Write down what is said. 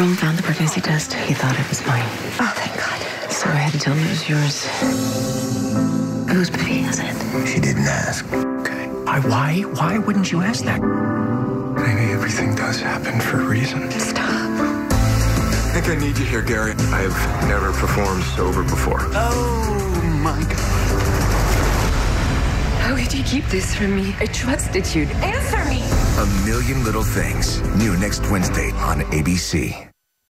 Rome found the pregnancy test. He thought it was mine. Oh, thank God. So I had to tell him it was yours. Whose baby is it? She didn't ask. Okay. Why, why, why wouldn't you ask that? Maybe everything does happen for a reason. Stop. I think I need you here, Gary. I've never performed sober before. Oh my God. How could you keep this from me? I trusted you. Answer me! A Million Little Things. New next Wednesday on ABC.